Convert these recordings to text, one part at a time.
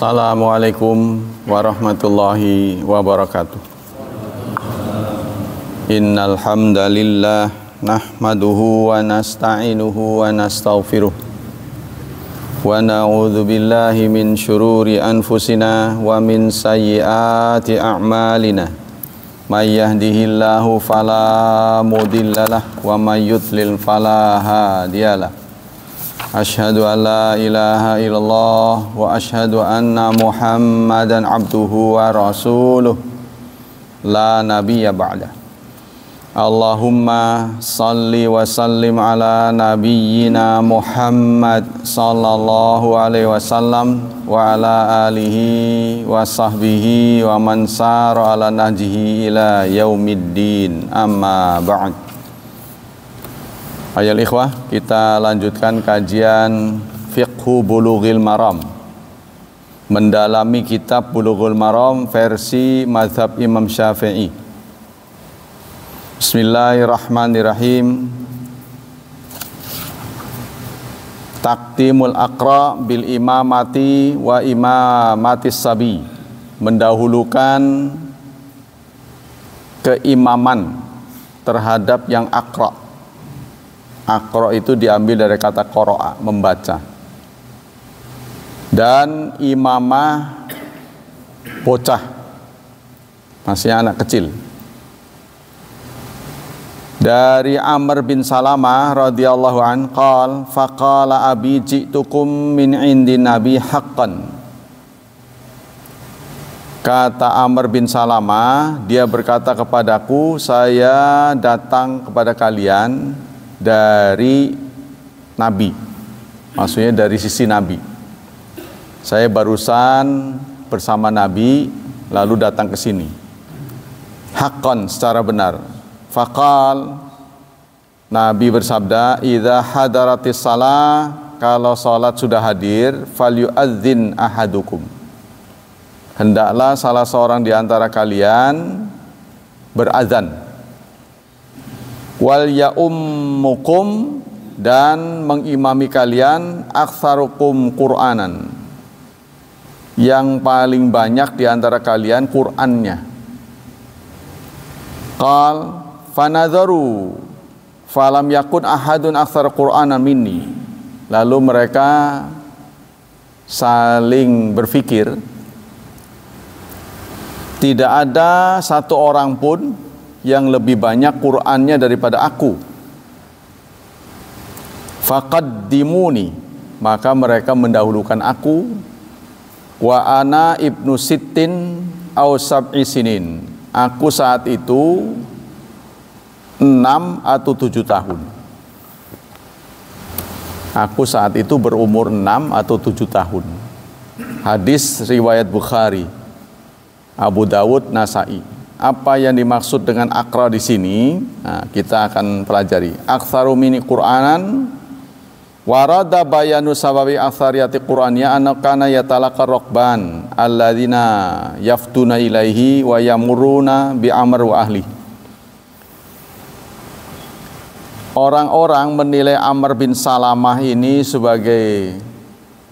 Assalamualaikum warahmatullahi wabarakatuh. Innal hamdalillah nahmaduhu wa nasta'inuhu wa nastaghfiruh. Wa na'udzu billahi min syururi anfusina wa min sayyiati a'malina. May yahdihillahu fala mudhillalah wa may yudlil fala hadiyalah. Ashhadu an la ilaha illallah wa ashhadu anna Muhammadan abduhu wa rasuluh la nabiyya ba'da. Allahumma salli wa sallim ala nabiyyina Muhammad sallallahu alaihi wasallam wa ala alihi wa sahbihi wa man sara ala nahjihi ila yaumiddin amma ba'd. Ayol ikhwah, kita lanjutkan kajian Fiqhu Bulughil Maram. Mendalami kitab Bulughul Maram versi mazhab Imam Syafi'i. Bismillahirrahmanirrahim. Taktimul Aqra bil imamati wa imamatis sabi. Mendahulukan keimaman terhadap yang akra Akro itu diambil dari kata koroa, membaca. Dan imamah bocah, masih anak kecil. Dari Amr bin Salamah radhiyallahu an qal faqala abi ji'tukum min indi nabi haqqan. Kata Amr bin Salamah, dia berkata kepadaku, saya datang kepada kalian dari Nabi, maksudnya dari sisi Nabi. Saya barusan bersama Nabi, lalu datang ke sini. Hakon secara benar. Fakal Nabi bersabda, "Idza hadaratis salah, kalau salat sudah hadir, falyu'adzin ahadukum." Hendaklah salah seorang di antara kalian berazan wal ya'ummukum dan mengimami kalian aktsarukum Qur'anan. Yang paling banyak di antara kalian Qur'annya. Qal fanadharu falam yakun ahadun aktsar Qur'anan minni. Lalu mereka saling berfikir tidak ada satu orang pun yang lebih banyak Qur'annya daripada aku. Faqaddimuni maka mereka mendahulukan aku wa ana ibnu sittin au sab'i sinin. Aku saat itu enam atau tujuh tahun. Aku saat itu berumur enam atau tujuh tahun. Hadis riwayat Bukhari, Abu Dawud, Nasai apa yang dimaksud dengan akra di sini nah, kita akan pelajari aktsaru mini qur'anan warada bayanu sababi aktsariyati qur'annya anakana yatalaqa rokban alladzina yaftuna ilaihi wa yamuruna bi amr wa ahli Orang-orang menilai Amr bin Salamah ini sebagai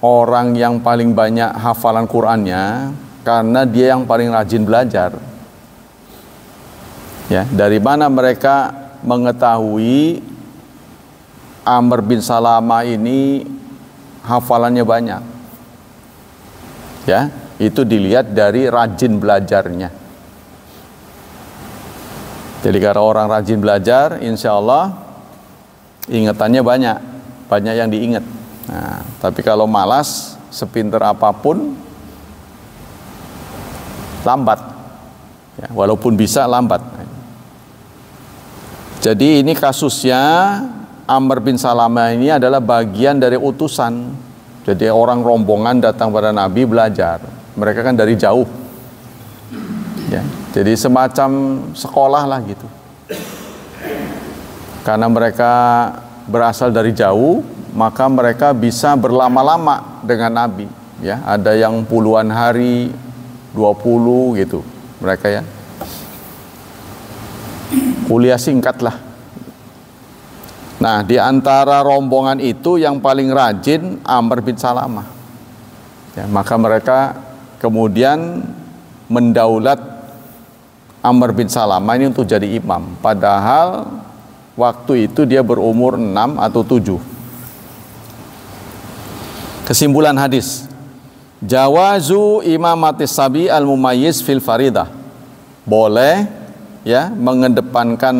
orang yang paling banyak hafalan Qur'annya karena dia yang paling rajin belajar. Ya, dari mana mereka mengetahui Amr bin Salama ini hafalannya banyak? Ya, itu dilihat dari rajin belajarnya. Jadi kalau orang rajin belajar, insya Allah ingatannya banyak, banyak yang diingat. Nah, tapi kalau malas, sepinter apa pun, lambat. Ya, walaupun bisa lambat. Jadi ini kasusnya Amr bin Salamah ini adalah bagian dari utusan. Jadi orang rombongan datang pada Nabi belajar. Mereka kan dari jauh. Ya, jadi semacam sekolah lah gitu. Karena mereka berasal dari jauh, maka mereka bisa berlama-lama dengan Nabi. Ya, ada yang puluhan hari, 20 gitu. Mereka ya kuliah singkat lah. Nah, di antara rombongan itu yang paling rajin Amr bin Salamah. Ya, maka mereka kemudian mendaulat Amr bin Salamah ini untuk jadi imam. Padahal waktu itu dia berumur 6 atau 7. Kesimpulan hadis. Jawazu imamati sabi al-mumayyiz fil faridah. Boleh ya mengedepankan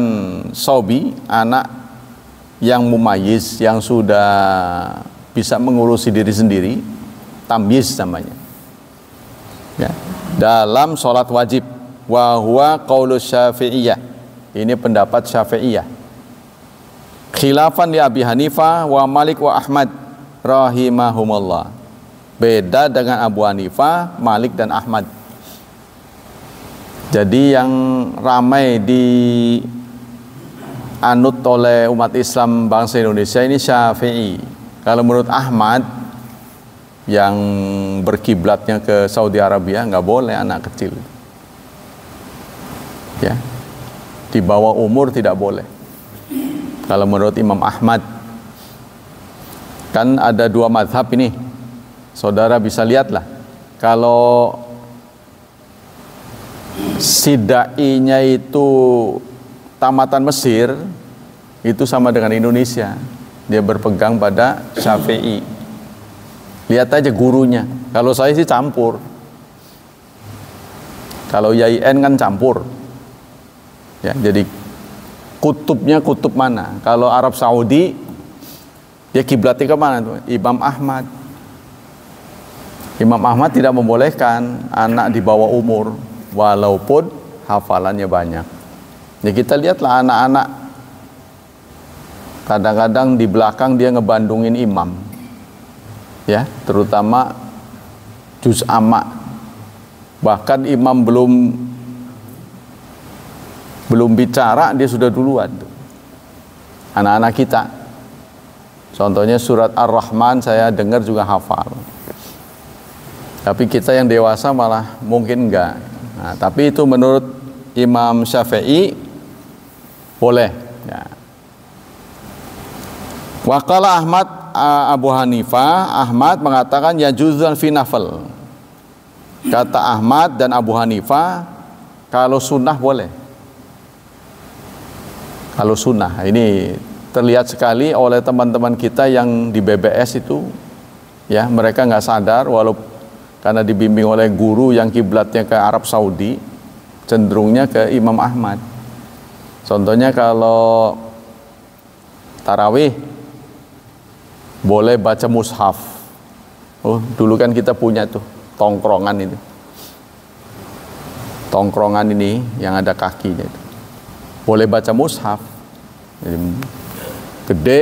sobi anak yang mumayyiz yang sudah bisa mengurusi diri sendiri tamyiz namanya. Ya dalam sholat wajib. Wa huwa qaulus syafi'iyah. Ini pendapat syafi'iyah. Khilafan di Abi Hanifah wa Malik wa Ahmad rahimahumullah. Beda dengan Abu Hanifah Malik dan Ahmad jadi yang ramai di anut oleh umat Islam bangsa Indonesia ini Syafi'i. Kalau menurut Ahmad yang berkiblatnya ke Saudi Arabia nggak boleh anak kecil. Ya. Di bawah umur tidak boleh. Kalau menurut Imam Ahmad kan ada dua madhab ini. Saudara bisa lihatlah. Kalau sidainya itu tamatan Mesir itu sama dengan Indonesia. Dia berpegang pada Syafi'i. Lihat aja gurunya. Kalau saya sih campur. Kalau YIN kan campur. Ya, jadi kutubnya kutub mana? Kalau Arab Saudi ya kiblatnya ke mana tuh? Imam Ahmad. Imam Ahmad tidak membolehkan anak di bawah umur walaupun hafalannya banyak. Ya kita lihatlah anak-anak kadang-kadang di belakang dia ngebandungin imam. Ya, terutama juz amma. Bahkan imam belum belum bicara dia sudah duluan Anak-anak kita. Contohnya surat Ar-Rahman saya dengar juga hafal. Tapi kita yang dewasa malah mungkin enggak. Nah, tapi itu menurut Imam Syafi'i boleh. Ya. Wakala Ahmad Abu Hanifah, Ahmad mengatakan ya juzan fi nafal. Kata Ahmad dan Abu Hanifah, kalau sunnah boleh. Kalau sunnah, ini terlihat sekali oleh teman-teman kita yang di BBS itu, ya mereka nggak sadar walaupun karena dibimbing oleh guru yang kiblatnya ke Arab Saudi, cenderungnya ke Imam Ahmad. Contohnya kalau tarawih boleh baca mushaf. Oh, dulu kan kita punya tuh tongkrongan itu. Tongkrongan ini yang ada kakinya itu. Boleh baca mushaf. Jadi gede.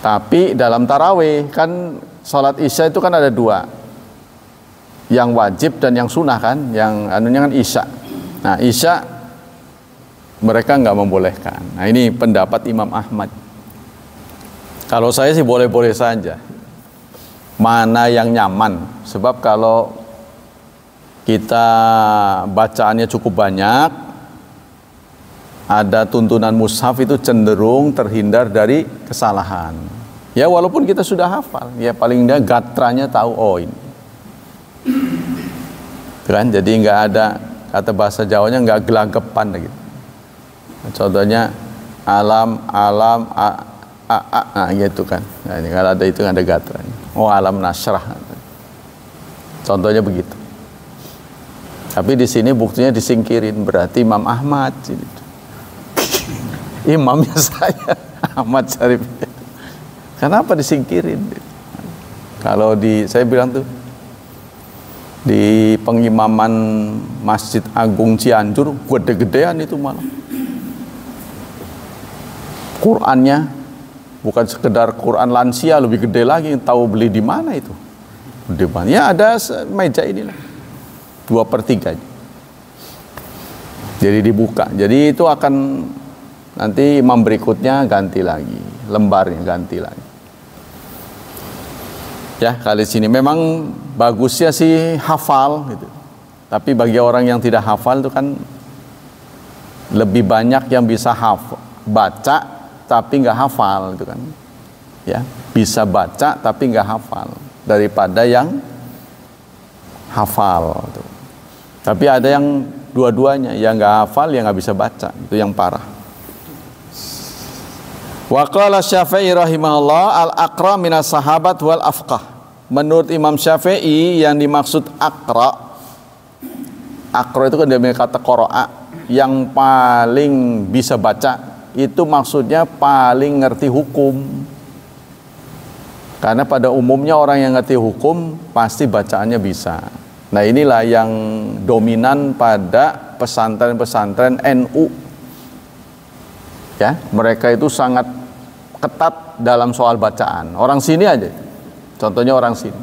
Tapi dalam tarawih kan sholat isya itu kan ada dua. Yang wajib dan yang sunnah kan. Yang anunya kan isya. Nah isya mereka nggak membolehkan. Nah ini pendapat Imam Ahmad. Kalau saya sih boleh-boleh saja. Mana yang nyaman. Sebab kalau kita bacaannya cukup banyak, ada tuntunan mushaf itu cenderung terhindar dari kesalahan. Ya walaupun kita sudah hafal, ya paling tidak gatranya tahu oh ini. Kan jadi nggak ada kata bahasa Jawanya nggak gelagapan gitu. Contohnya alam alam a, a, a, nah gitu kan. Nah, ini kalau ada itu ada gatranya. Oh alam nasrah. Contohnya begitu. Tapi di sini buktinya disingkirin berarti Imam Ahmad. Imamnya saya Ahmad Syarif. Kenapa disingkirin? Kalau di saya bilang tuh di pengimaman Masjid Agung Cianjur gede-gedean itu malah. Qurannya bukan sekedar Quran lansia lebih gede lagi tahu beli di mana itu. Gede banget ya ada meja inilah. Dua per tiga. Jadi dibuka. Jadi itu akan nanti imam berikutnya ganti lagi lembarnya ganti lagi ya kali sini memang bagusnya sih hafal gitu tapi bagi orang yang tidak hafal itu kan lebih banyak yang bisa hafal baca tapi nggak hafal gitu kan ya bisa baca tapi nggak hafal daripada yang hafal. Tapi ada yang dua-duanya, yang nggak hafal, yang nggak bisa baca, itu yang parah. Wa qala Syafi'i rahimahullah al-aqra minas sahabat wal afqah. Menurut Imam Syafi'i yang dimaksud akra akra itu kan dia kata qira'a yang paling bisa baca itu maksudnya paling ngerti hukum. Karena pada umumnya orang yang ngerti hukum pasti bacaannya bisa. Nah inilah yang dominan pada pesantren-pesantren NU. Ya, mereka itu sangat ketat dalam soal bacaan. Orang sini aja, contohnya orang sini.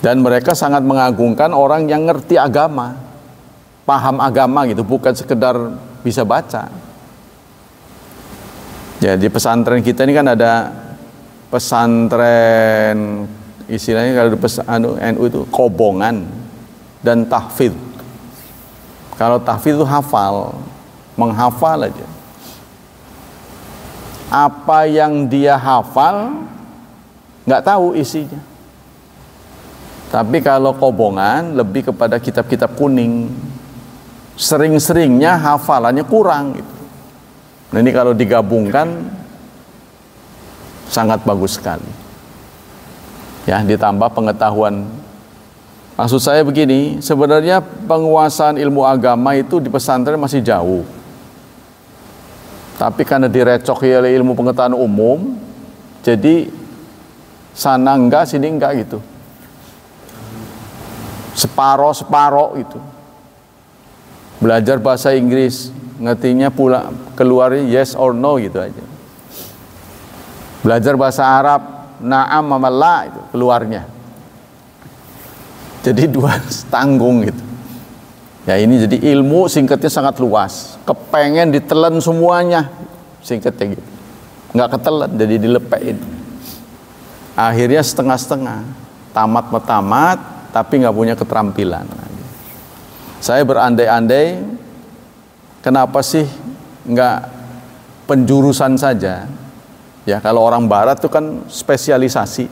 Dan mereka sangat mengagungkan orang yang ngerti agama, paham agama gitu, bukan sekedar bisa baca. Ya di pesantren kita ini kan ada pesantren istilahnya kalau pesan, anu, NU itu kobongan dan tahfidz. Kalau tahfidz itu hafal, menghafal aja. Apa yang dia hafal nggak tahu isinya. Tapi kalau kobongan lebih kepada kitab-kitab kuning. Sering-seringnya hafalannya kurang gitu. Nah ini kalau digabungkan sangat bagus sekali ya ditambah pengetahuan maksud saya begini sebenarnya penguasaan ilmu agama itu di pesantren masih jauh tapi karena direcoki oleh ilmu pengetahuan umum jadi sana enggak sini enggak gitu separo separo itu belajar bahasa Inggris ngertinya pula keluarnya yes or no gitu aja belajar bahasa Arab na'am mamalla itu keluarnya. Jadi dua tanggung gitu. Ya ini jadi ilmu singkatnya sangat luas. Kepengen ditelan semuanya singkatnya gitu. Nggak ketelan jadi dilepein. Akhirnya setengah-setengah. Tamat metamat tapi nggak punya keterampilan. Saya berandai-andai kenapa sih nggak penjurusan saja Ya, kalau orang barat itu kan spesialisasi.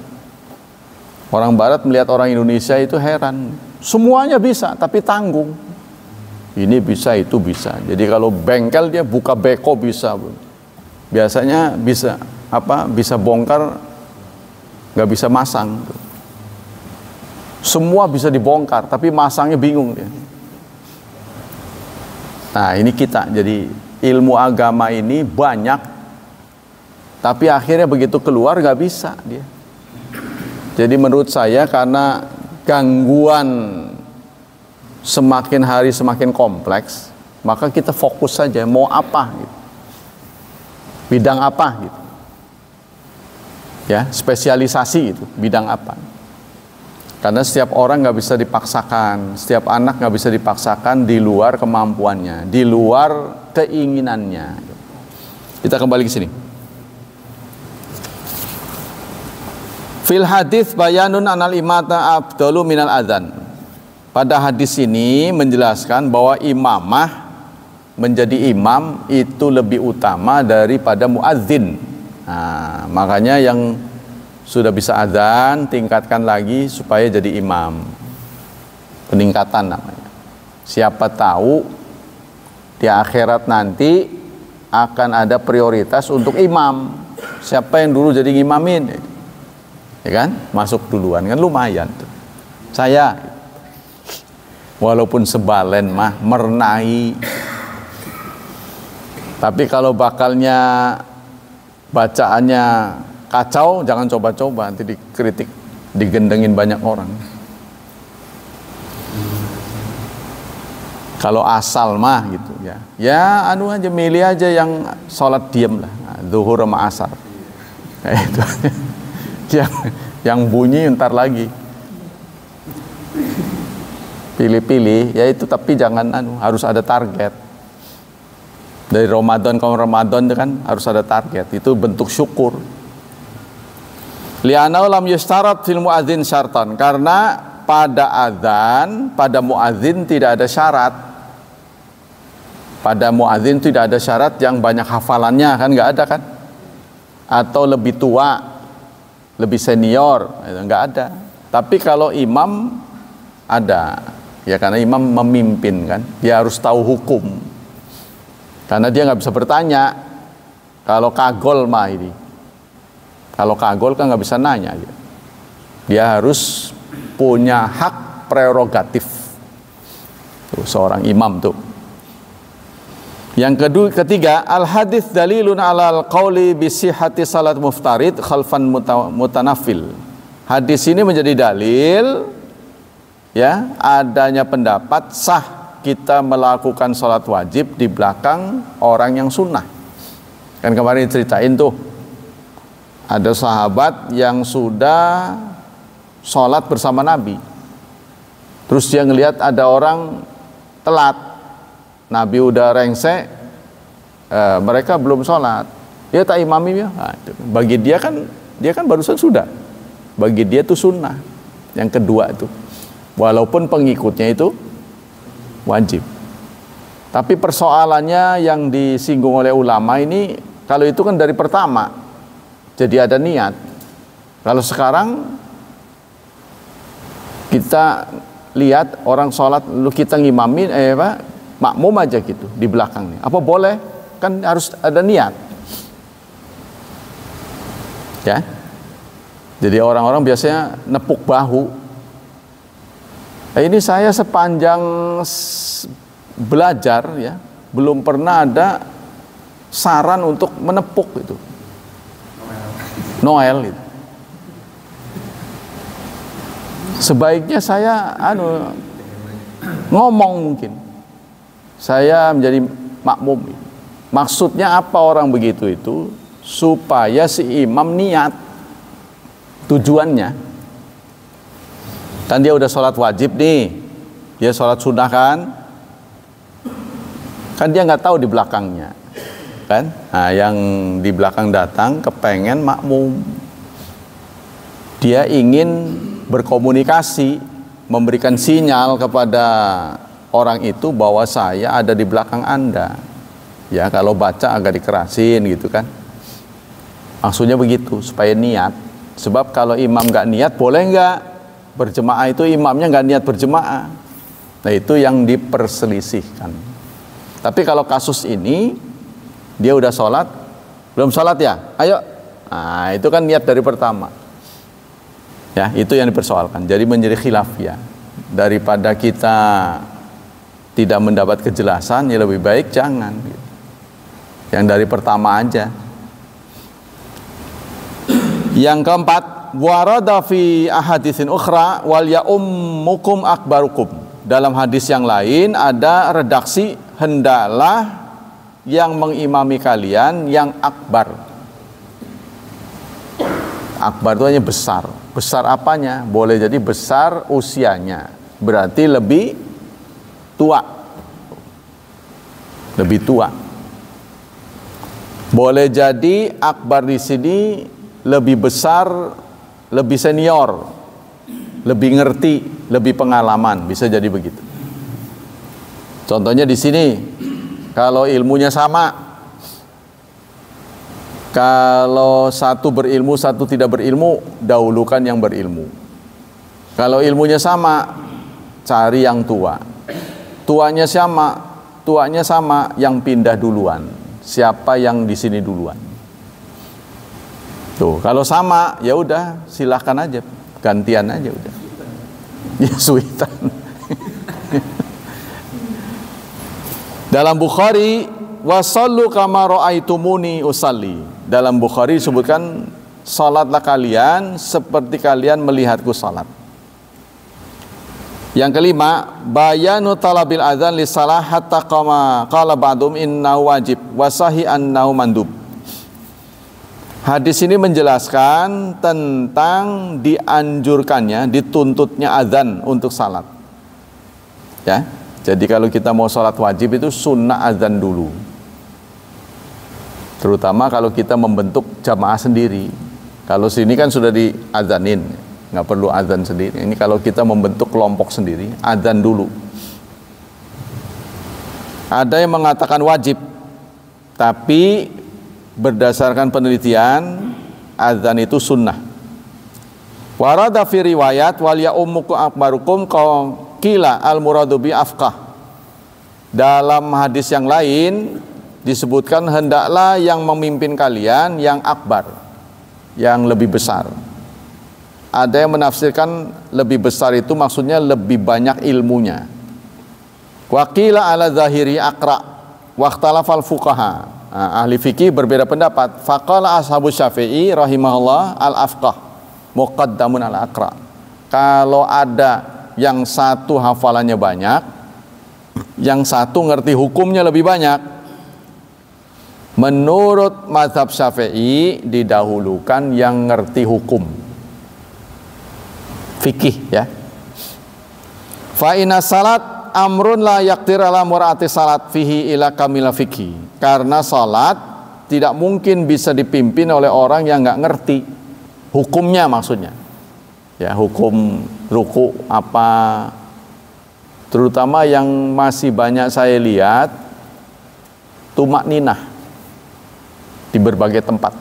Orang barat melihat orang Indonesia itu heran. Semuanya bisa, tapi tanggung. Ini bisa, itu bisa. Jadi kalau bengkel dia buka beko bisa. Biasanya bisa apa? Bisa bongkar nggak bisa masang. Semua bisa dibongkar, tapi masangnya bingung dia. Nah, ini kita. Jadi ilmu agama ini banyak tapi akhirnya begitu keluar gak bisa dia. Jadi menurut saya karena gangguan semakin hari semakin kompleks, maka kita fokus saja mau apa gitu. Bidang apa gitu. Ya, spesialisasi itu, bidang apa. Karena setiap orang nggak bisa dipaksakan, setiap anak nggak bisa dipaksakan di luar kemampuannya, di luar keinginannya. Kita kembali ke sini. Fil hadis bayanun anal imata abdalu minal adzan. Pada hadis ini menjelaskan bahwa imamah menjadi imam itu lebih utama daripada muadzin. Nah, makanya yang sudah bisa adzan tingkatkan lagi supaya jadi imam. Peningkatan namanya. Siapa tahu di akhirat nanti akan ada prioritas untuk imam. Siapa yang dulu jadi imamin? ya kan masuk duluan kan lumayan tuh saya walaupun sebalen mah merenai tapi kalau bakalnya bacaannya kacau jangan coba-coba nanti dikritik digendengin banyak orang. Kalau asal mah gitu ya. Ya anu aja milih aja yang sholat diem lah. Zuhur sama asar. Nah, itu yang yang bunyi ntar lagi pilih-pilih ya itu tapi jangan anu harus ada target. Dari Ramadan ke Ramadan itu kan harus ada target itu bentuk syukur. Liana lam yustarat fil muadzin syartan karena pada adzan pada muadzin tidak ada syarat. Pada muadzin tidak ada syarat yang banyak hafalannya kan nggak ada kan? Atau lebih tua lebih senior, itu enggak ada. Tapi kalau imam ada, ya karena imam memimpin kan, dia harus tahu hukum. Karena dia nggak bisa bertanya. Kalau kagol mah ini, kalau kagol kan nggak bisa nanya. Gitu. Dia harus punya hak prerogatif. Tuh, seorang imam tuh. Yang kedua, ketiga, al hadis dalilun ala al qauli bisihati salat muftarid khalfan mutanafil. Hadis ini menjadi dalil ya adanya pendapat sah kita melakukan salat wajib di belakang orang yang sunnah. Kan kemarin ceritain tuh ada sahabat yang sudah sholat bersama Nabi. Terus dia ngelihat ada orang telat, Nabi udah rengse, eh, mereka belum sholat. Dia tak imami ya. Bagi dia kan dia kan barusan sudah. Bagi dia itu sunnah. Yang kedua itu, walaupun pengikutnya itu wajib. Tapi persoalannya yang disinggung oleh ulama ini, kalau itu kan dari pertama, jadi ada niat. Kalau sekarang kita lihat orang sholat, lu kita ngimamin, eh apa, makmum aja gitu di belakangnya. Apa boleh? Kan harus ada niat. Ya. Jadi orang-orang biasanya nepuk bahu. Nah, ini saya sepanjang belajar ya, belum pernah ada saran untuk menepuk itu. Noel itu. Sebaiknya saya anu ngomong mungkin saya menjadi makmum. Maksudnya apa orang begitu itu? Supaya si imam niat tujuannya. Kan dia udah sholat wajib nih, dia sholat sunnah kan? Kan dia nggak tahu di belakangnya, kan? Nah, yang di belakang datang kepengen makmum. Dia ingin berkomunikasi, memberikan sinyal kepada orang itu bahwa saya ada di belakang Anda. Ya, kalau baca agak dikerasin gitu kan. Maksudnya begitu, supaya niat. Sebab kalau imam nggak niat, boleh nggak berjemaah itu imamnya nggak niat berjemaah. Nah itu yang diperselisihkan. Tapi kalau kasus ini, dia udah sholat, belum sholat ya? Ayo. Nah itu kan niat dari pertama. Ya, itu yang dipersoalkan. Jadi menjadi khilaf ya. Daripada kita tidak mendapat kejelasan ya lebih baik jangan yang dari pertama aja yang keempat warada fi ahaditsin ukhra wal ya'ummukum akbarukum. Dalam hadis yang lain ada redaksi hendaklah yang mengimami kalian yang akbar. Akbar itu hanya besar. Besar apanya? Boleh jadi besar usianya. Berarti lebih tua. Lebih tua. Boleh jadi akbar di sini lebih besar, lebih senior, lebih ngerti, lebih pengalaman, bisa jadi begitu. Contohnya di sini, kalau ilmunya sama, kalau satu berilmu, satu tidak berilmu, dahulukan yang berilmu. Kalau ilmunya sama, cari yang tua tuanya sama, tuanya sama yang pindah duluan. Siapa yang di sini duluan? Tuh, kalau sama ya udah silahkan aja, gantian aja udah. Ya suitan. Dalam Bukhari wasallu kama raaitumuni usalli. Dalam Bukhari disebutkan salatlah kalian seperti kalian melihatku salat. Yang kelima, bayanu talabil adzan li salah hatta qama qala ba'dum inna wajib wasahi annahu mandub. Hadis ini menjelaskan tentang dianjurkannya, dituntutnya azan untuk salat. Ya. Jadi kalau kita mau salat wajib itu sunnah azan dulu. Terutama kalau kita membentuk jamaah sendiri. Kalau sini kan sudah diazanin nggak perlu azan sendiri. Ini kalau kita membentuk kelompok sendiri, azan dulu. Ada yang mengatakan wajib, tapi berdasarkan penelitian azan itu sunnah. Warada fi riwayat wal ya ummuku akbarukum qila al muradu bi afqah. Dalam hadis yang lain disebutkan hendaklah yang memimpin kalian yang akbar, yang lebih besar. Ada yang menafsirkan lebih besar itu maksudnya lebih banyak ilmunya. Wakila ala zahiri akra waktalafal fuqaha. Nah, ahli fikih berbeda pendapat. Faqala ashabu syafi'i rahimahullah al-afqah. Muqaddamun al-akra. Kalau ada yang satu hafalannya banyak, yang satu ngerti hukumnya lebih banyak, menurut mazhab syafi'i didahulukan yang ngerti hukum fikih ya. Fa salat amrun la yaktir ala murati salat fihi ila kamila fikih. Karena salat tidak mungkin bisa dipimpin oleh orang yang nggak ngerti hukumnya maksudnya. Ya, hukum ruku apa terutama yang masih banyak saya lihat tumak ninah di berbagai tempat.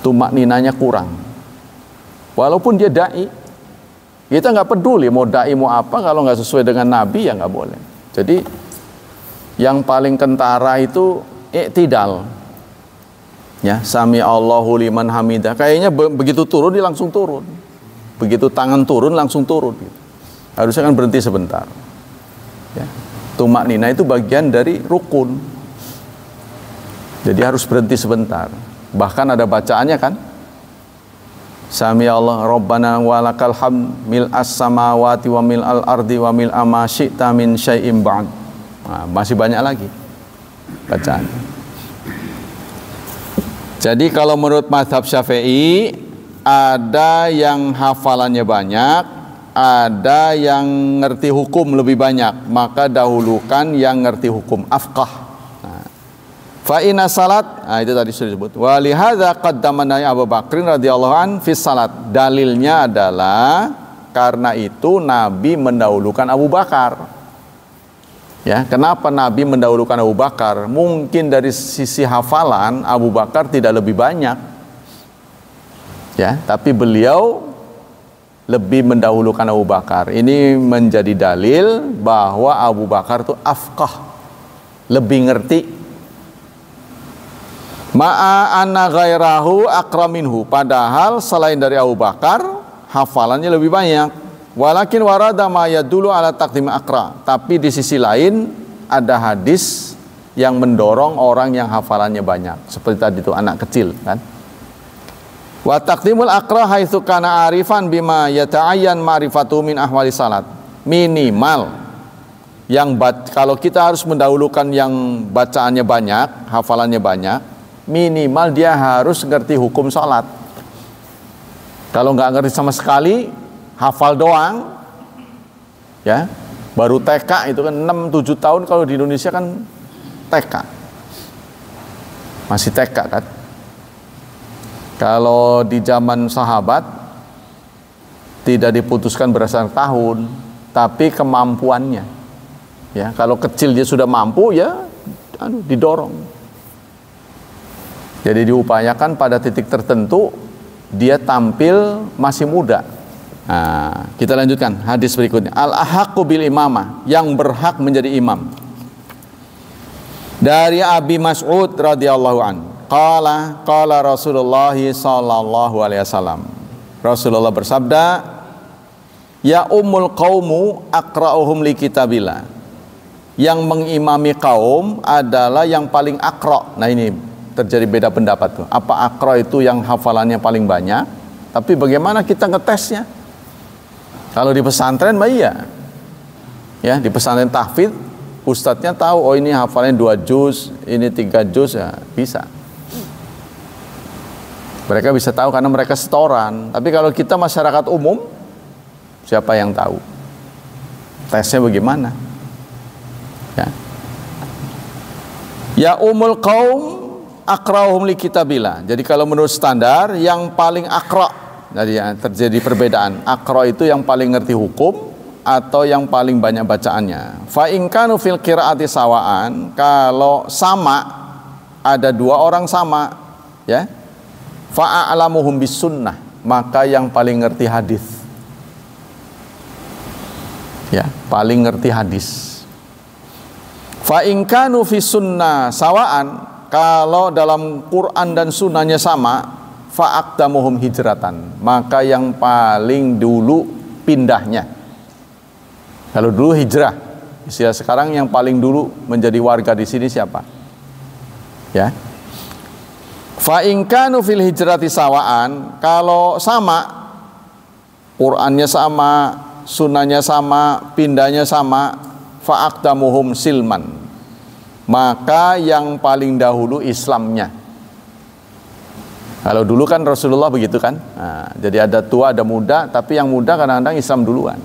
Tumak ninahnya kurang Walaupun dia dai, kita nggak peduli mau dai mau apa kalau nggak sesuai dengan Nabi ya nggak boleh. Jadi yang paling kentara itu iktidal. Ya, sami Allahu liman hamidah. Kayaknya begitu turun dia langsung turun. Begitu tangan turun langsung turun gitu. Harusnya kan berhenti sebentar. Ya. Tumak nina itu bagian dari rukun. Jadi harus berhenti sebentar. Bahkan ada bacaannya kan? Sami Allah Rabbana walakal ham mil as samawati wa mil al ardi wa mil ama syi'ta min syai'im ba'd. Nah, masih banyak lagi bacaan. Jadi kalau menurut mazhab Syafi'i ada yang hafalannya banyak, ada yang ngerti hukum lebih banyak, maka dahulukan yang ngerti hukum afqah Fa inna salat, nah itu tadi sudah disebut. Wa lihadza qaddamana Abu Bakrin radhiyallahu an fi salat. Dalilnya adalah karena itu Nabi mendahulukan Abu Bakar. Ya, kenapa Nabi mendahulukan Abu Bakar? Mungkin dari sisi hafalan Abu Bakar tidak lebih banyak. Ya, tapi beliau lebih mendahulukan Abu Bakar. Ini menjadi dalil bahwa Abu Bakar itu afqah, lebih ngerti Ma'a anna ghairahu akraminhu. Padahal selain dari Abu Bakar, hafalannya lebih banyak. Walakin warada ma dulu ala takdim akra. Tapi di sisi lain ada hadis yang mendorong orang yang hafalannya banyak. Seperti tadi itu anak kecil kan. Wa taqdimul akra haitsu kana arifan bima yata'ayyan ma'rifatu min ahwali salat. Minimal yang kalau kita harus mendahulukan yang bacaannya banyak, hafalannya banyak, minimal dia harus ngerti hukum sholat. Kalau nggak ngerti sama sekali, hafal doang, ya. Baru TK itu kan 6-7 tahun kalau di Indonesia kan TK masih TK kan? Kalau di zaman sahabat tidak diputuskan berdasarkan tahun tapi kemampuannya. Ya kalau kecil dia sudah mampu ya aduh didorong. Jadi diupayakan pada titik tertentu dia tampil masih muda. Nah, kita lanjutkan hadis berikutnya. Al ahaqu bil imamah yang berhak menjadi imam. Dari Abi Mas'ud radhiyallahu an. Qala qala Rasulullah sallallahu alaihi wasallam. Rasulullah bersabda, "Ya ummul qaumu aqra'uhum li kitabillah." Yang mengimami kaum adalah yang paling akra. Nah ini terjadi beda pendapat tuh. Apa akro itu yang hafalannya paling banyak? Tapi bagaimana kita ngetesnya? Kalau di pesantren, mah iya. Ya, di pesantren tahfidz, ustadznya tahu, oh ini hafalannya dua juz, ini tiga juz, ya bisa. Mereka bisa tahu karena mereka setoran. Tapi kalau kita masyarakat umum, siapa yang tahu? Tesnya bagaimana? Ya. Ya umul kaum akrauhum li kitabillah. Jadi kalau menurut standar yang paling akra jadi ya, terjadi perbedaan. Akra itu yang paling ngerti hukum atau yang paling banyak bacaannya. Fa in kanu fil qiraati sawaan, kalau sama ada dua orang sama ya. Fa a'lamuhum bis sunnah. maka yang paling ngerti hadis. Ya, paling ngerti hadis. Fa in kanu fi sunnah sawaan kalau dalam Quran dan sunnahnya sama fa aqdamuhum hijratan. Maka yang paling dulu pindahnya. Kalau dulu hijrah istilah sekarang yang paling dulu menjadi warga di sini siapa? Ya. Fa in kanu fil hijrati sawaan kalau sama Qurannya sama sunnahnya sama pindahnya sama fa aqdamuhum silman. Maka yang paling dahulu Islamnya. Kalau dulu kan Rasulullah begitu kan, nah, jadi ada tua ada muda, tapi yang muda kadang-kadang Islam duluan.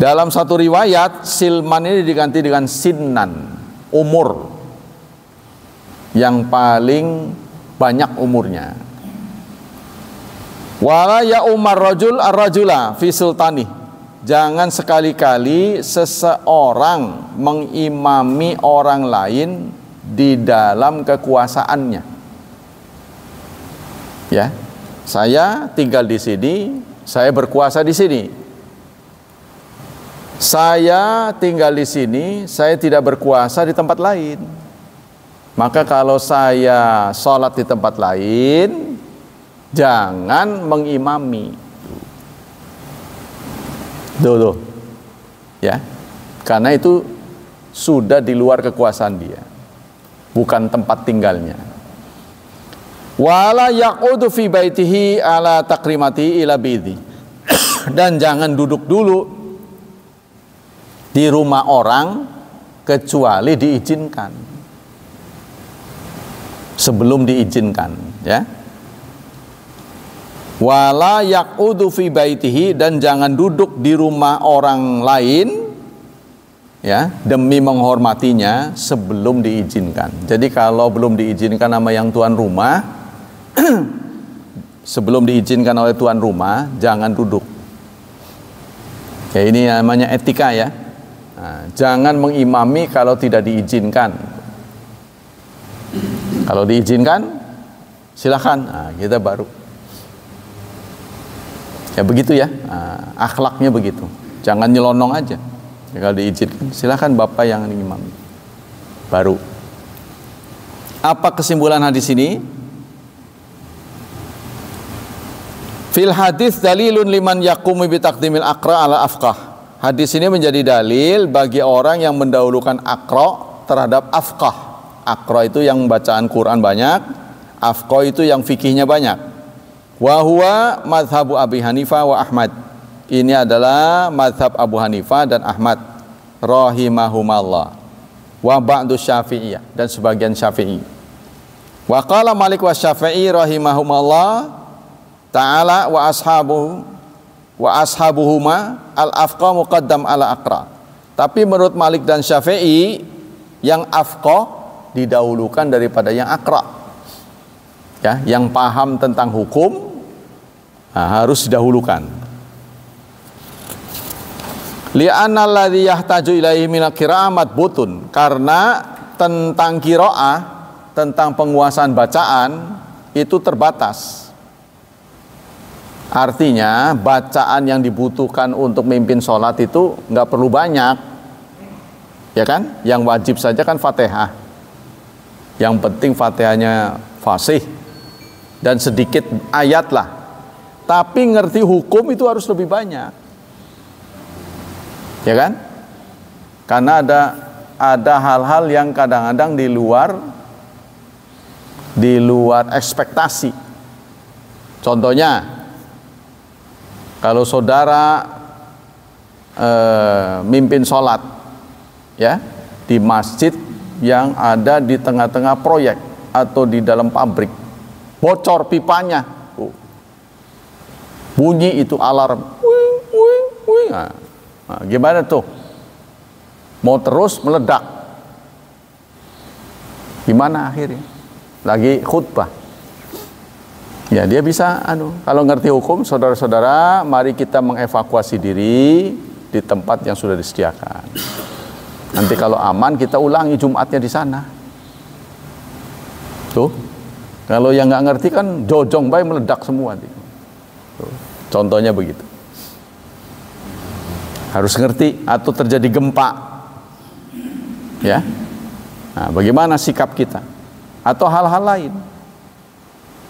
Dalam satu riwayat Silman ini diganti dengan Sinan, umur yang paling banyak umurnya. Wala ya Umar rajul ar-rajula fi sultani Jangan sekali-kali seseorang mengimami orang lain di dalam kekuasaannya. Ya, saya tinggal di sini, saya berkuasa di sini. Saya tinggal di sini, saya tidak berkuasa di tempat lain. Maka kalau saya sholat di tempat lain, jangan mengimami Tuh, Ya. Karena itu sudah di luar kekuasaan dia. Bukan tempat tinggalnya. Wala yaqudu fi baitihi ala takrimati ila bidhi. Dan jangan duduk dulu di rumah orang kecuali diizinkan. Sebelum diizinkan, ya wala yaqudu fi baitihi dan jangan duduk di rumah orang lain ya demi menghormatinya sebelum diizinkan. Jadi kalau belum diizinkan nama yang tuan rumah sebelum diizinkan oleh tuan rumah jangan duduk. Ya ini namanya etika ya. Nah, jangan mengimami kalau tidak diizinkan. Kalau diizinkan silakan. Nah, kita baru Ya begitu ya, nah, akhlaknya begitu. Jangan nyelonong aja. Ya, kalau diizinkan, silahkan Bapak yang imam. Baru. Apa kesimpulan hadis ini? Fil hadis dalilun liman yakumu bi taqdimil akra ala afqah. Hadis ini menjadi dalil bagi orang yang mendahulukan akra terhadap afqah. Akra itu yang bacaan Quran banyak, afqah itu yang fikihnya banyak. Wa huwa madhabu Abi Hanifah wa Ahmad. Ini adalah madhab Abu Hanifah dan Ahmad rahimahumallah. Wa ba'du Syafi'iyah dan sebagian Syafi'i. Wa qala Malik wa Syafi'i rahimahumallah ta'ala wa ashabuhu wa ashabuhuma al-afqa muqaddam ala aqra. Tapi menurut Malik dan Syafi'i yang afqa didahulukan daripada yang akra. Ya, yang paham tentang hukum nah, harus didahulukan li'anna alladhi yahtaju ilaihi min amat butun. Karena tentang kiroah tentang penguasaan bacaan itu terbatas. Artinya bacaan yang dibutuhkan untuk memimpin sholat itu nggak perlu banyak. Ya kan? Yang wajib saja kan fatihah. Yang penting fatihahnya fasih. Dan sedikit ayat lah. Tapi ngerti hukum itu harus lebih banyak. Ya kan? Karena ada ada hal-hal yang kadang-kadang di luar di luar ekspektasi. Contohnya, kalau saudara eh, mimpin sholat, ya di masjid yang ada di tengah-tengah proyek atau di dalam pabrik, bocor pipanya, bunyi itu alarm wing, wing, wing. Nah, nah, gimana tuh? Mau terus meledak? Gimana akhirnya? Lagi khutbah. Ya dia bisa anu kalau ngerti hukum saudara-saudara mari kita mengevakuasi diri di tempat yang sudah disediakan. Nanti kalau aman kita ulangi Jumatnya di sana. Tuh. Kalau yang nggak ngerti kan jojong baik meledak semua. Contohnya begitu. Harus ngerti atau terjadi gempa. Ya. Nah, bagaimana sikap kita? Atau hal-hal lain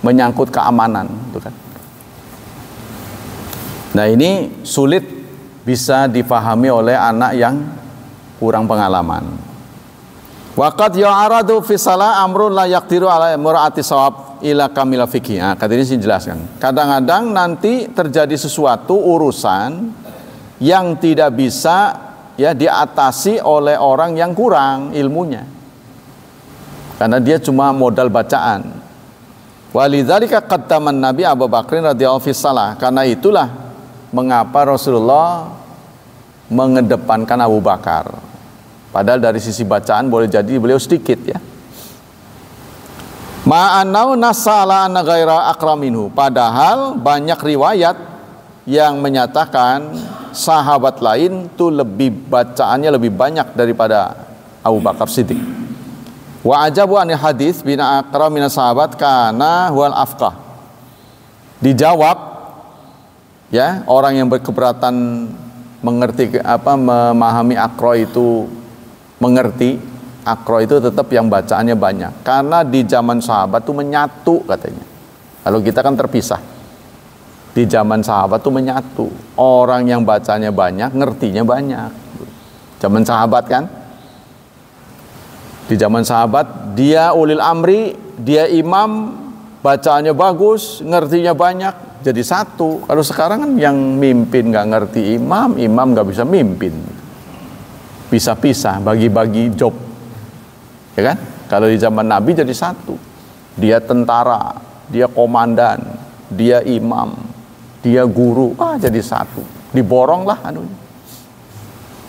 menyangkut keamanan, itu kan. Nah, ini sulit bisa dipahami oleh anak yang kurang pengalaman. Waqad ya'aradu fi salah amrun la yaqdiru ala mura'ati sawab ila kamila fikih. Nah, kata ini sih jelaskan. Kadang-kadang nanti terjadi sesuatu urusan yang tidak bisa ya diatasi oleh orang yang kurang ilmunya. Karena dia cuma modal bacaan. Walidzalika qaddaman Nabi Abu Bakrin radhiyallahu salah. Karena itulah mengapa Rasulullah mengedepankan Abu Bakar Padahal dari sisi bacaan boleh jadi beliau sedikit ya. Ma'anau nasala nagaira akraminu. Padahal banyak riwayat yang menyatakan sahabat lain itu lebih bacaannya lebih banyak daripada Abu Bakar Siddiq. Wa ajabu anil hadis bina akramina sahabat kana huwal afqah. Dijawab ya orang yang berkeberatan mengerti apa memahami akro itu mengerti akro itu tetap yang bacaannya banyak karena di zaman sahabat tuh menyatu katanya kalau kita kan terpisah di zaman sahabat tuh menyatu orang yang bacanya banyak ngertinya banyak zaman sahabat kan di zaman sahabat dia ulil amri dia imam bacaannya bagus ngertinya banyak jadi satu kalau sekarang kan yang mimpin nggak ngerti imam imam nggak bisa mimpin pisah-pisah, bagi-bagi job. Ya kan? Kalau di zaman Nabi jadi satu. Dia tentara, dia komandan, dia imam, dia guru, ah jadi satu. Diborong lah anunya.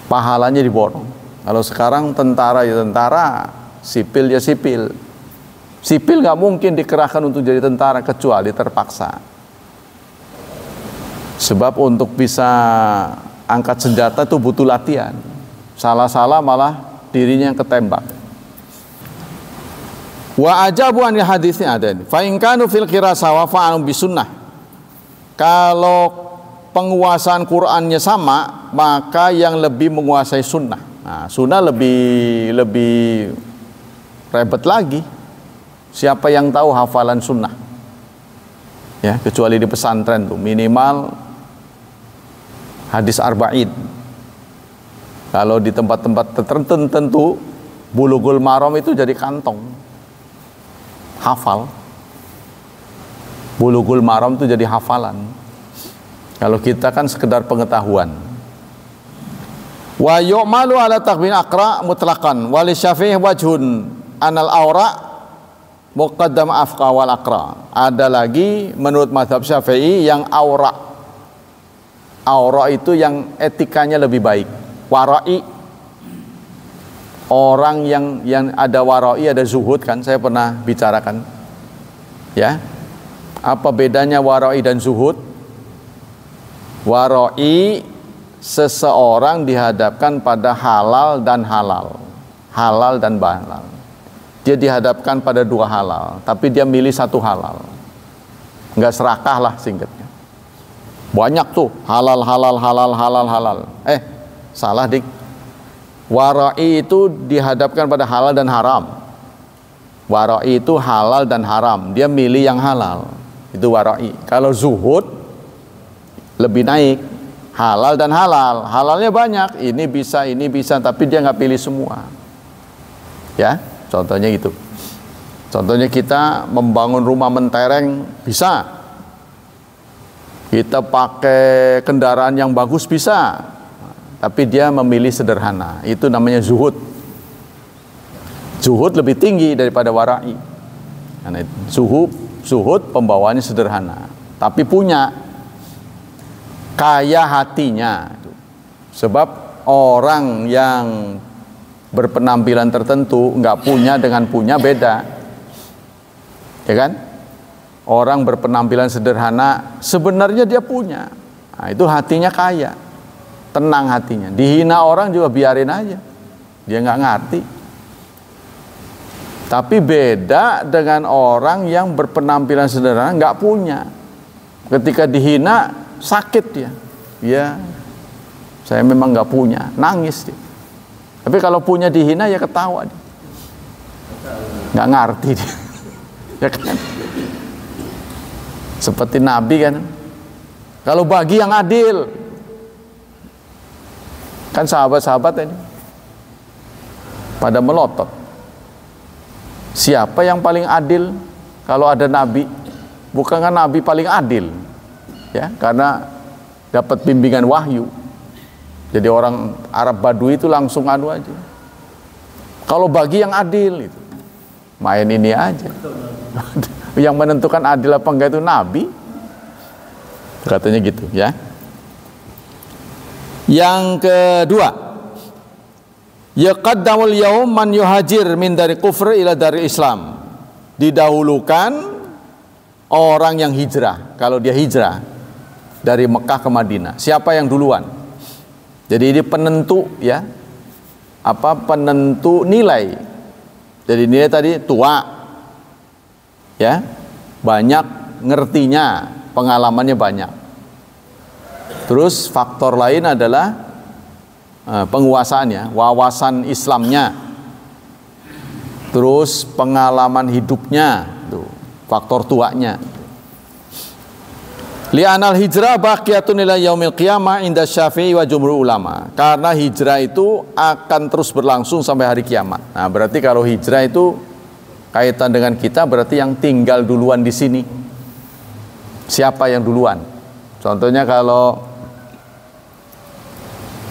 Pahalanya diborong. Kalau sekarang tentara ya tentara, sipil ya sipil. Sipil nggak mungkin dikerahkan untuk jadi tentara kecuali terpaksa. Sebab untuk bisa angkat senjata itu butuh latihan. Salah-salah malah dirinya yang ketembak. Wa ajabu an hadisnya ada ini. Fa in kanu fil qirasa wa fa'alu bisunnah. Kalau penguasaan Qur'annya sama, maka yang lebih menguasai sunnah. Nah, sunnah lebih lebih rebet lagi. Siapa yang tahu hafalan sunnah? Ya, kecuali di pesantren tuh minimal hadis arba'in kalau di tempat-tempat tertentu bulughul maram itu jadi kantong. Hafal. Bulughul maram itu jadi hafalan. Kalau kita kan sekedar pengetahuan. Wa yu'malu ala takbin akra mutlaqan wa li syafi'i wajhun anal aura muqaddam afqa wal akra. Ada lagi menurut mazhab Syafi'i yang aura. Aura itu yang etikanya lebih baik warai orang yang yang ada warai ada zuhud kan saya pernah bicarakan ya apa bedanya warai dan zuhud warai seseorang dihadapkan pada halal dan halal halal dan halal dia dihadapkan pada dua halal tapi dia milih satu halal nggak serakah lah singkatnya banyak tuh halal halal halal halal halal eh Salah dik. Warai itu dihadapkan pada halal dan haram. Warai itu halal dan haram. Dia milih yang halal. Itu warai. Kalau zuhud lebih naik. Halal dan halal. Halalnya banyak. Ini bisa, ini bisa. Tapi dia nggak pilih semua. Ya, contohnya gitu. Contohnya kita membangun rumah mentereng bisa. Kita pakai kendaraan yang bagus bisa tapi dia memilih sederhana. Itu namanya zuhud. Zuhud lebih tinggi daripada warai. Karena zuhud, zuhud pembawaannya sederhana, tapi punya kaya hatinya. Sebab orang yang berpenampilan tertentu nggak punya dengan punya beda, ya kan? Orang berpenampilan sederhana sebenarnya dia punya, nah, itu hatinya kaya tenang hatinya. Dihina orang juga biarin aja. Dia nggak ngerti. Tapi beda dengan orang yang berpenampilan sederhana nggak punya. Ketika dihina sakit dia. Ya, saya memang nggak punya, nangis dia. Tapi kalau punya dihina ya ketawa dia. Nggak ngerti dia. ya kan? Seperti Nabi kan. Kalau bagi yang adil. Kan sahabat-sahabat ini. Pada melotot. Siapa yang paling adil? Kalau ada Nabi. Bukankah Nabi paling adil? Ya, karena dapat bimbingan wahyu. Jadi orang Arab Badui itu langsung anu aja. Kalau bagi yang adil itu, main ini aja. yang menentukan adil apa enggak itu Nabi. Katanya gitu ya. Yang kedua, yaqaddamul yaum man yuhajir min dari kufr ila dari Islam. Didahulukan orang yang hijrah. Kalau dia hijrah dari Mekah ke Madinah, siapa yang duluan? Jadi ini penentu ya. Apa penentu nilai. Jadi nilai tadi tua. Ya. Banyak ngertinya, pengalamannya banyak. Terus faktor lain adalah penguasaannya, wawasan Islamnya. Terus pengalaman hidupnya, tuh, faktor tuanya. Li'anal hijrah baqiyatun ila yaumil qiyamah inda syafi'i wa jumhur ulama. Karena hijrah itu akan terus berlangsung sampai hari kiamat. Nah, berarti kalau hijrah itu kaitan dengan kita berarti yang tinggal duluan di sini. Siapa yang duluan? Contohnya kalau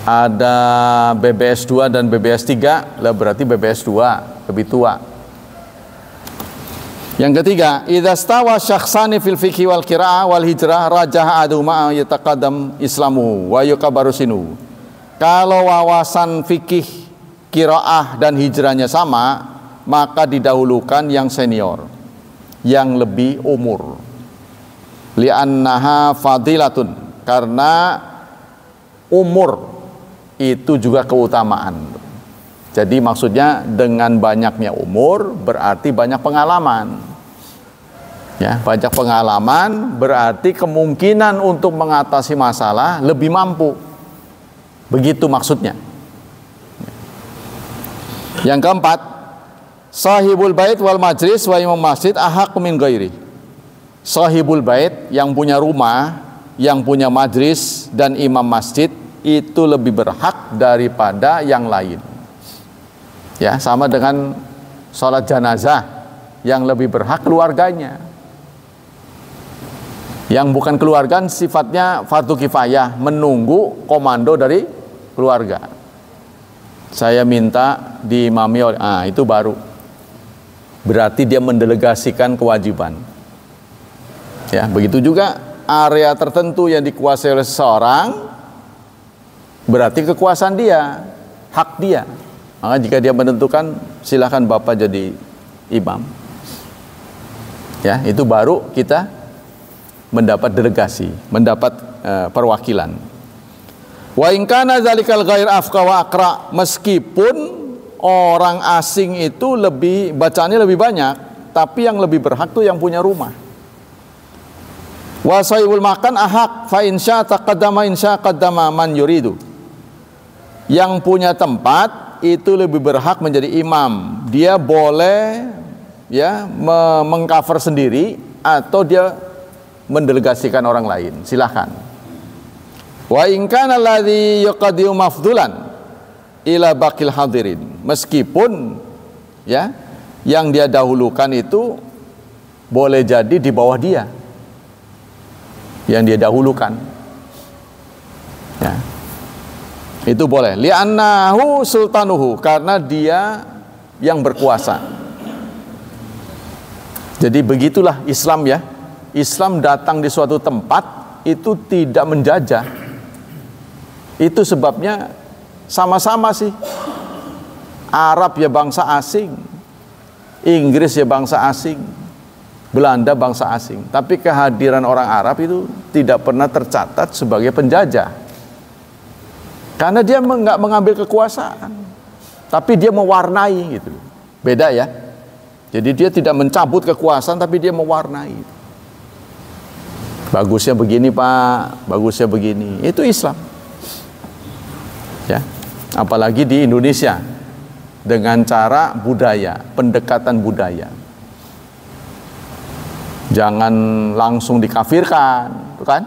ada BBS 2 dan BBS 3, lah berarti BBS 2 lebih tua. Yang ketiga, idza stawa syakhsani fil fikhi wal qiraah wal hijrah rajah ma yataqaddam islamu wa yukabaru sinu. Kalau wawasan fikih, qiraah dan hijrahnya sama, maka didahulukan yang senior, yang lebih umur. Li'annaha fadilatun karena umur itu juga keutamaan. Jadi maksudnya dengan banyaknya umur berarti banyak pengalaman. Ya, banyak pengalaman berarti kemungkinan untuk mengatasi masalah lebih mampu. Begitu maksudnya. Yang keempat, sahibul bait wal majlis wa imam masjid ahaq min ghairi. Sahibul bait yang punya rumah, yang punya majlis dan imam masjid itu lebih berhak daripada yang lain. Ya sama dengan sholat jenazah yang lebih berhak keluarganya. Yang bukan keluarga sifatnya fardu kifayah menunggu komando dari keluarga. Saya minta diimami oleh ah itu baru. Berarti dia mendelegasikan kewajiban. Ya begitu juga area tertentu yang dikuasai oleh seseorang berarti kekuasaan dia hak dia maka jika dia menentukan silahkan Bapak jadi imam. Ya, itu baru kita mendapat delegasi, mendapat uh, perwakilan. Wa in kana zalikal ghair afqa wa aqra meskipun orang asing itu lebih bacaannya lebih banyak, tapi yang lebih berhak tuh yang punya rumah. Wa makan ahak fa insya taqaddama insya qaddama man yuridu. Yang punya tempat itu lebih berhak menjadi imam. Dia boleh ya mengcover sendiri atau dia mendelegasikan orang lain. Silahkan. Wa in kana alladhi mafdulan ila baqil hadirin. Meskipun ya yang dia dahulukan itu boleh jadi di bawah dia. Yang dia dahulukan. Ya. Itu boleh. Li'annahu sultanuhu karena dia yang berkuasa. Jadi begitulah Islam ya. Islam datang di suatu tempat itu tidak menjajah. Itu sebabnya sama-sama sih. Arab ya bangsa asing. Inggris ya bangsa asing. Belanda bangsa asing. Tapi kehadiran orang Arab itu tidak pernah tercatat sebagai penjajah. Karena dia nggak mengambil kekuasaan, tapi dia mewarnai gitu. Beda ya. Jadi dia tidak mencabut kekuasaan tapi dia mewarnai. Bagusnya begini Pak, bagusnya begini. Itu Islam. Ya. Apalagi di Indonesia dengan cara budaya, pendekatan budaya. Jangan langsung dikafirkan, kan?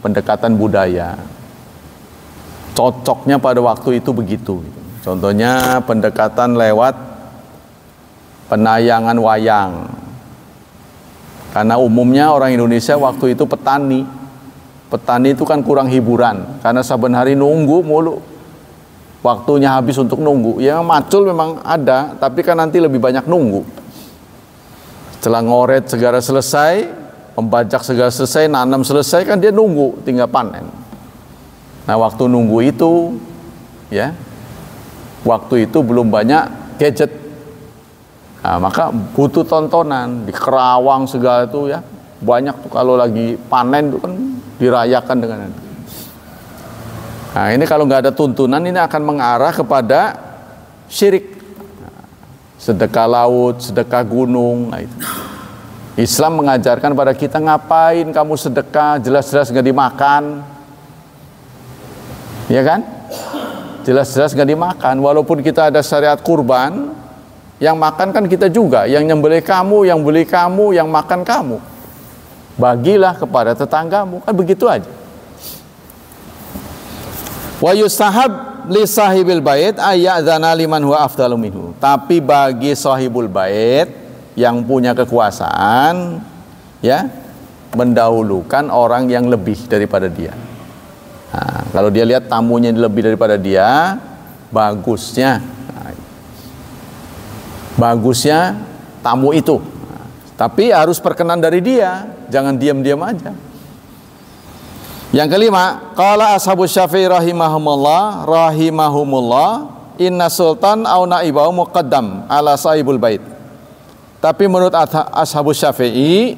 Pendekatan budaya. Cocoknya pada waktu itu begitu. Contohnya pendekatan lewat penayangan wayang. Karena umumnya orang Indonesia waktu itu petani. Petani itu kan kurang hiburan karena saben hari nunggu mulu. Waktunya habis untuk nunggu. Ya macul memang ada, tapi kan nanti lebih banyak nunggu. Setelah ngoret segala selesai, membajak segala selesai, nanam selesai kan dia nunggu tinggal panen. Nah, waktu nunggu itu ya. Waktu itu belum banyak gadget Nah, maka butuh tontonan di Kerawang segala itu ya banyak tuh kalau lagi panen itu kan dirayakan dengan. Nah ini kalau nggak ada tuntunan ini akan mengarah kepada syirik. sedekah laut, sedekah gunung, nah itu. Islam mengajarkan pada kita ngapain kamu sedekah, jelas-jelas nggak dimakan, ya kan? Jelas-jelas nggak dimakan, walaupun kita ada syariat kurban, yang makan kan kita juga, yang nyembelih kamu, yang beli kamu, yang makan kamu. Bagilah kepada tetanggamu, kan begitu aja. Wa yustahab li sahibil bait ayyadzana liman huwa afdalu minhu. Tapi bagi sahibul bait yang punya kekuasaan ya mendahulukan orang yang lebih daripada dia. Nah, kalau dia lihat tamunya lebih daripada dia, bagusnya bagusnya tamu itu. Tapi harus perkenan dari dia, jangan diam-diam aja. Yang kelima, qala ashabu Syafi'i rahimahumullah rahimahumullah inna sultan au naibau muqaddam ala sahibul bait. Tapi menurut ashabu Syafi'i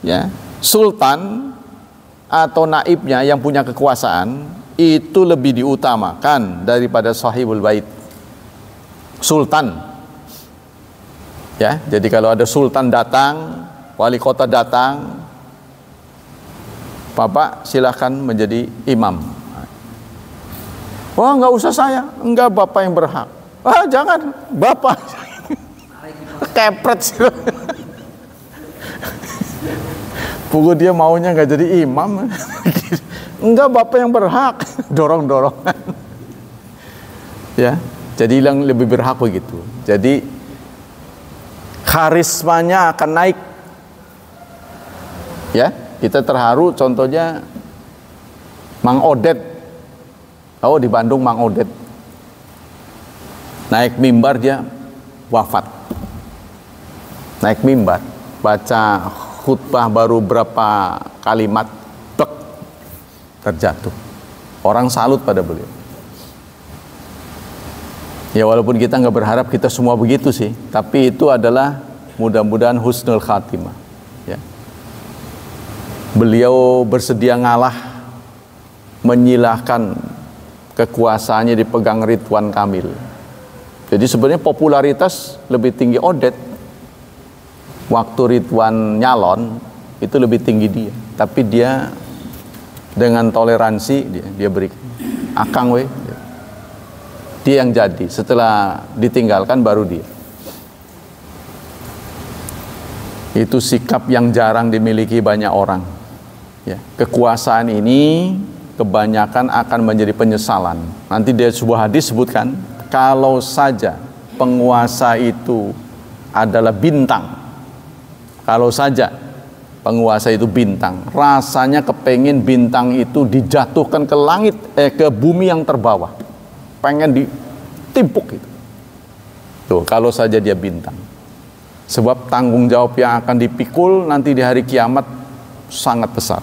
ya, sultan atau naibnya yang punya kekuasaan itu lebih diutamakan daripada sahibul bait. Sultan Ya, jadi kalau ada sultan datang, wali kota datang, Bapak silahkan menjadi imam. Wah nggak usah saya, enggak Bapak yang berhak. Ah jangan, Bapak. Kepret. Pukul dia maunya nggak jadi imam. enggak Bapak yang berhak. Dorong-dorongan. ya, jadi yang lebih berhak begitu. Jadi karismanya akan naik. Ya, kita terharu contohnya Mang Odet. Oh, di Bandung Mang Odet. Naik mimbar dia wafat. Naik mimbar, baca khutbah baru berapa kalimat, tek, terjatuh. Orang salut pada beliau. Ya walaupun kita nggak berharap kita semua begitu sih, tapi itu adalah mudah-mudahan husnul khatimah. Ya. Beliau bersedia ngalah menyilahkan kekuasaannya dipegang Ridwan Kamil. Jadi sebenarnya popularitas lebih tinggi Odet. Waktu Ridwan nyalon itu lebih tinggi dia, tapi dia dengan toleransi dia, dia berikan. Akang weh, dia yang jadi. Setelah ditinggalkan baru dia. Itu sikap yang jarang dimiliki banyak orang. Ya kekuasaan ini kebanyakan akan menjadi penyesalan. Nanti dia sebuah hadis sebutkan kalau saja penguasa itu adalah bintang kalau saja penguasa itu bintang rasanya kepengin bintang itu dijatuhkan ke langit eh ke bumi yang terbawah pengen ditimpuk itu. Tuh, kalau saja dia bintang. Sebab tanggung jawab yang akan dipikul nanti di hari kiamat sangat besar.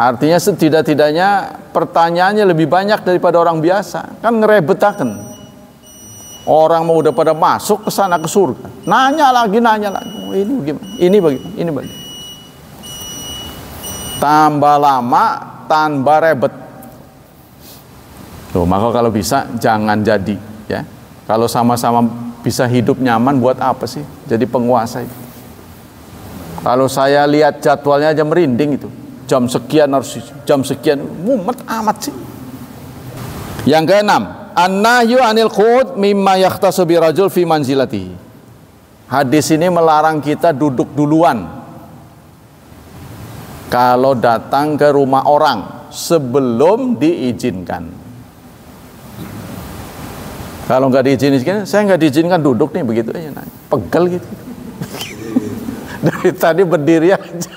Artinya setidak-tidaknya pertanyaannya lebih banyak daripada orang biasa. Kan ngerebetakan. Orang mau udah pada masuk ke sana ke surga. Nanya lagi, nanya lagi. Ini bagaimana? Ini bagaimana? Ini bagaimana? Tambah lama, tambah rebet. Tuh, maka kalau bisa jangan jadi ya. Kalau sama-sama bisa hidup nyaman buat apa sih jadi penguasa itu kalau saya lihat jadwalnya aja merinding itu jam sekian harus jam sekian mumet amat sih yang keenam an-nahyu anil qud mimma yahtasu bi rajul fi manzilatihi hadis ini melarang kita duduk duluan kalau datang ke rumah orang sebelum diizinkan kalau nggak diizinkan, saya nggak diizinkan duduk nih begitu aja, nanya. pegel gitu. Dari tadi berdiri aja.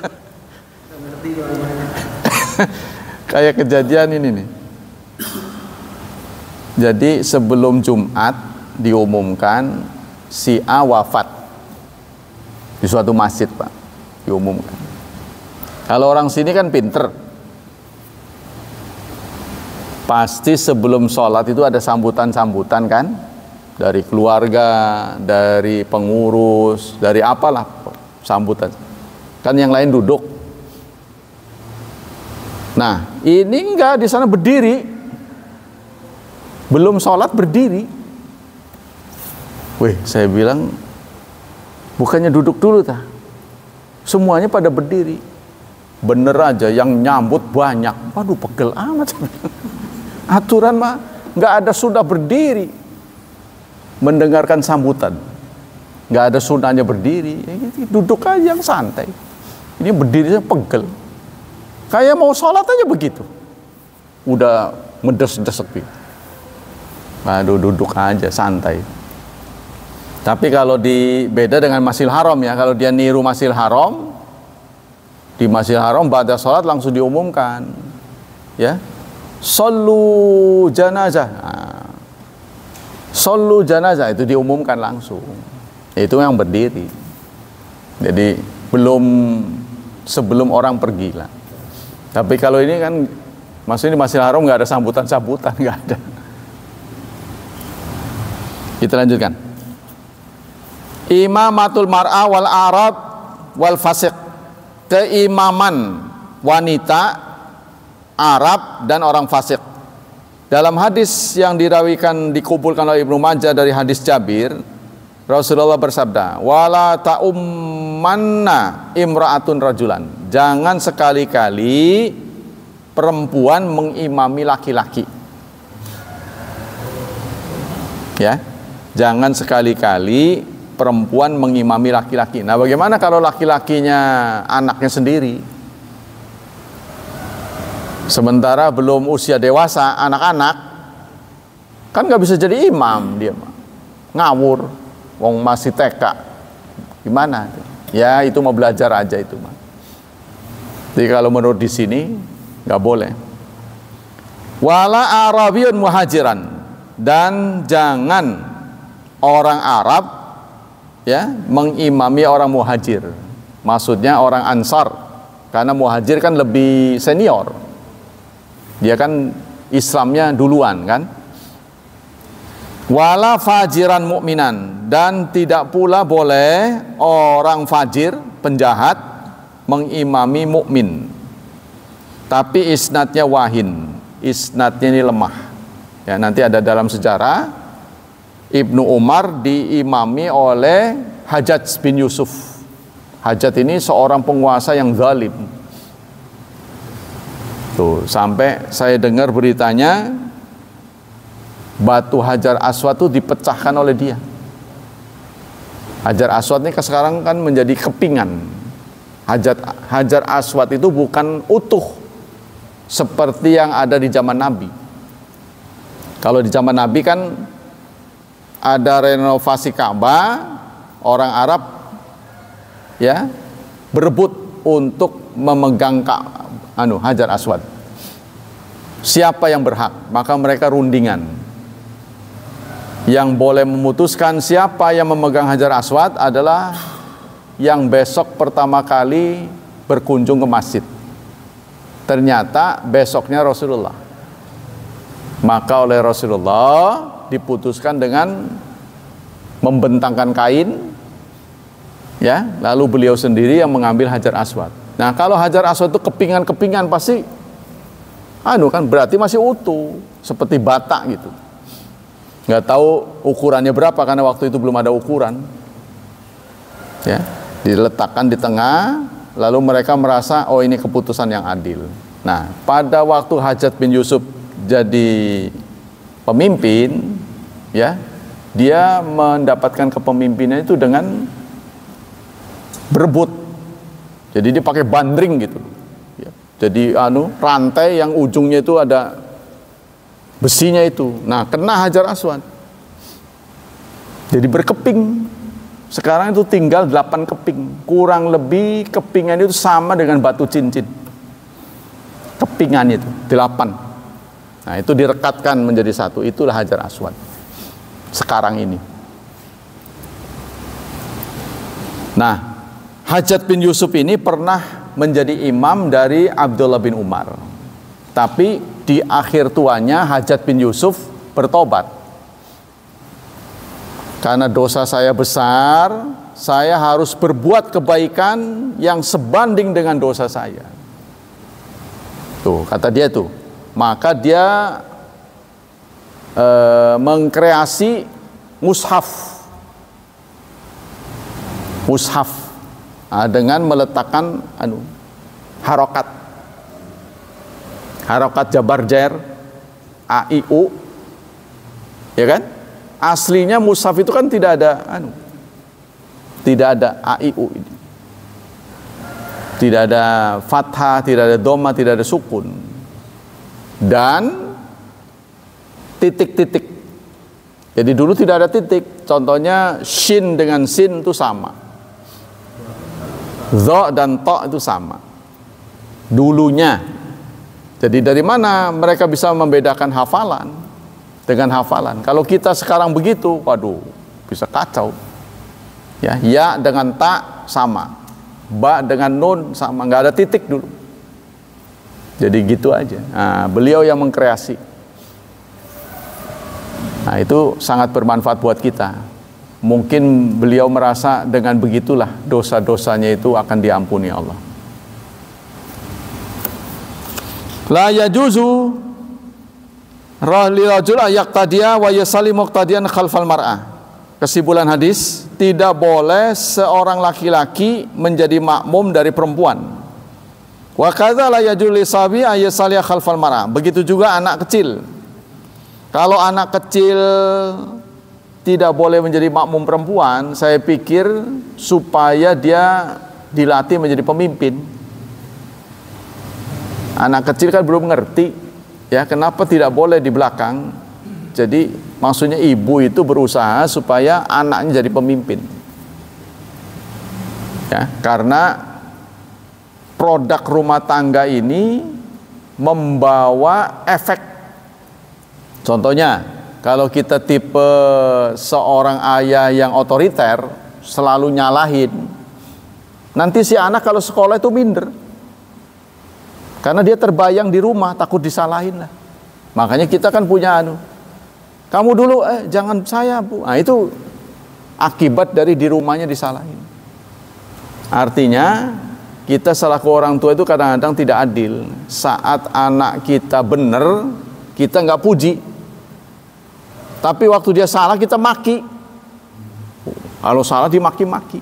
Kayak kejadian ini nih. Jadi sebelum Jumat diumumkan si A wafat di suatu masjid pak diumumkan. Kalau orang sini kan pinter, pasti sebelum sholat itu ada sambutan-sambutan kan dari keluarga, dari pengurus, dari apalah sambutan. Kan yang lain duduk. Nah, ini enggak di sana berdiri. Belum sholat berdiri. Wih, saya bilang bukannya duduk dulu tah. Semuanya pada berdiri. Bener aja yang nyambut banyak. Waduh, pegel amat. Aturan mah nggak ada sudah berdiri mendengarkan sambutan. Nggak ada sunahnya berdiri, ya gitu, duduk aja yang santai. Ini berdiri pegel. Kayak mau sholat aja begitu. Udah medes-desek gitu. Aduh duduk aja santai. Tapi kalau di beda dengan Masjid Haram ya, kalau dia niru Masjid Haram, di Masjid Haram pada sholat langsung diumumkan, ya Sallu janazah. Nah, Sallu janazah itu diumumkan langsung. Itu yang berdiri. Jadi belum sebelum orang pergi lah. Tapi kalau ini kan maksudnya di Masjidil Haram nggak ada sambutan-sambutan nggak ada. Kita lanjutkan. Imamatul mar'a wal arab wal fasik. Keimaman wanita Arab dan orang fasik. Dalam hadis yang dirawikan dikumpulkan oleh Ibnu Majah dari hadis Jabir, Rasulullah bersabda, "Wala ta'ummanna imra'atun rajulan." Jangan sekali-kali perempuan mengimami laki-laki. Ya. Jangan sekali-kali perempuan mengimami laki-laki. Nah, bagaimana kalau laki-lakinya anaknya sendiri? Sementara belum usia dewasa, anak-anak kan nggak bisa jadi imam dia ngawur, wong masih TK, gimana? Ya itu mau belajar aja itu mah. Jadi kalau menurut di sini nggak boleh. Wala Arabiyun muhajiran dan jangan orang Arab ya mengimami orang muhajir. Maksudnya orang Ansar karena muhajir kan lebih senior dia kan Islamnya duluan kan? Wala fajiran mukminan dan tidak pula boleh orang fajir penjahat mengimami mukmin. Tapi isnatnya wahin, isnatnya ini lemah. Ya, nanti ada dalam sejarah Ibnu Umar diimami oleh Hajat bin Yusuf. Hajat ini seorang penguasa yang zalim Tuh, sampai saya dengar beritanya batu Hajar Aswad itu dipecahkan oleh dia. Hajar Aswad ini sekarang kan menjadi kepingan. Hajar, Hajar Aswad itu bukan utuh seperti yang ada di zaman Nabi. Kalau di zaman Nabi kan ada renovasi Ka'bah, orang Arab ya berebut untuk memegang anu Hajar Aswad. Siapa yang berhak? Maka mereka rundingan. Yang boleh memutuskan siapa yang memegang Hajar Aswad adalah yang besok pertama kali berkunjung ke masjid. Ternyata besoknya Rasulullah. Maka oleh Rasulullah diputuskan dengan membentangkan kain ya, lalu beliau sendiri yang mengambil Hajar Aswad. Nah kalau hajar aswad itu kepingan-kepingan pasti anu kan berarti masih utuh seperti bata gitu. nggak tahu ukurannya berapa karena waktu itu belum ada ukuran ya diletakkan di tengah lalu mereka merasa oh ini keputusan yang adil nah pada waktu Hajat bin Yusuf jadi pemimpin ya dia mendapatkan kepemimpinan itu dengan berebut jadi dia pakai bandring gitu ya. jadi anu rantai yang ujungnya itu ada besinya itu. Nah, kena Hajar Aswad. Jadi berkeping. Sekarang itu tinggal 8 keping. Kurang lebih kepingan itu sama dengan batu cincin. Kepingan itu 8. Nah, itu direkatkan menjadi satu. Itulah Hajar Aswad. Sekarang ini. Nah, Hajat bin Yusuf ini pernah menjadi imam dari Abdullah bin Umar. Tapi di akhir tuanya Hajat bin Yusuf bertobat. Karena dosa saya besar, saya harus berbuat kebaikan yang sebanding dengan dosa saya. Tuh, kata dia tuh. Maka dia e, mengkreasi mushaf. Mushaf. Dengan meletakkan anu harokat. Harokat Jabar Jair AIU ya kan? Aslinya mushaf itu kan tidak ada anu tidak ada AIU ini. Tidak ada fathah tidak ada doma tidak ada sukun dan titik-titik. Jadi dulu tidak ada titik. Contohnya shin dengan sin itu sama. Zo dan to itu sama. Dulunya. Jadi dari mana mereka bisa membedakan hafalan dengan hafalan? Kalau kita sekarang begitu, waduh, bisa kacau. Ya, ya dengan tak sama, ba dengan nun sama, nggak ada titik dulu. Jadi gitu aja. Nah, beliau yang mengkreasi. Nah, itu sangat bermanfaat buat kita. Mungkin beliau merasa dengan begitulah dosa-dosanya itu akan diampuni Allah. la yajuzu rahli rajul yaqtadiya wa yasali muqtadiyan khalfal mar'ah kesimpulan hadis tidak boleh seorang laki-laki menjadi makmum dari perempuan wa kadza la sabi ayasali khalfal mar'ah begitu juga anak kecil kalau anak kecil tidak boleh menjadi makmum perempuan saya pikir supaya dia dilatih menjadi pemimpin Anak kecil kan belum ngerti ya kenapa tidak boleh di belakang. Jadi maksudnya ibu itu berusaha supaya anaknya jadi pemimpin. Ya, karena produk rumah tangga ini membawa efek. Contohnya, kalau kita tipe seorang ayah yang otoriter, selalu nyalahin, nanti si anak kalau sekolah itu minder. Karena dia terbayang di rumah takut disalahin lah. Makanya kita kan punya anu. Kamu dulu eh jangan saya, Bu. Nah, itu akibat dari di rumahnya disalahin. Artinya kita selaku orang tua itu kadang-kadang tidak adil. Saat anak kita benar, kita nggak puji. Tapi waktu dia salah kita maki. Kalau salah dimaki-maki.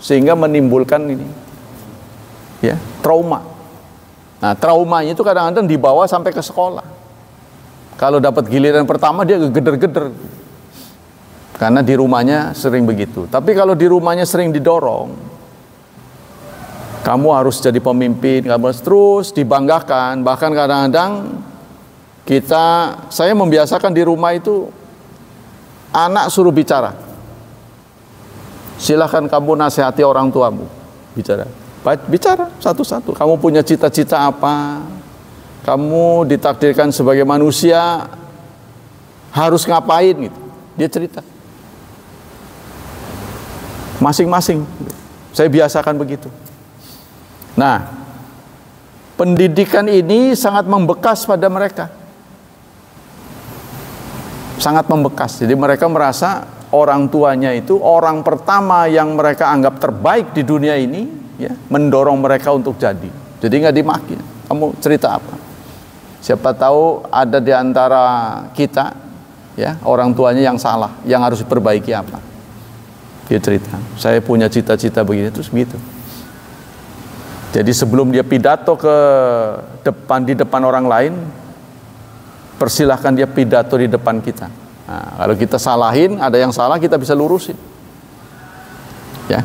Sehingga menimbulkan ini. Ya, trauma. Nah, traumanya itu kadang-kadang dibawa sampai ke sekolah. Kalau dapat giliran pertama dia geder-geder. Karena di rumahnya sering begitu. Tapi kalau di rumahnya sering didorong, kamu harus jadi pemimpin, kamu harus terus dibanggakan. Bahkan kadang-kadang kita, saya membiasakan di rumah itu anak suruh bicara. Silahkan kamu nasihati orang tuamu bicara bicara satu-satu. Kamu punya cita-cita apa? Kamu ditakdirkan sebagai manusia harus ngapain gitu. Dia cerita. Masing-masing. Saya biasakan begitu. Nah, pendidikan ini sangat membekas pada mereka. Sangat membekas. Jadi mereka merasa orang tuanya itu orang pertama yang mereka anggap terbaik di dunia ini ya mendorong mereka untuk jadi jadi nggak dimaki kamu cerita apa siapa tahu ada di antara kita ya orang tuanya yang salah, yang harus diperbaiki apa. Dia cerita, saya punya cita-cita begini terus begitu. Jadi sebelum dia pidato ke depan di depan orang lain, persilahkan dia pidato di depan kita. Nah, kalau kita salahin, ada yang salah kita bisa lurusin. Ya.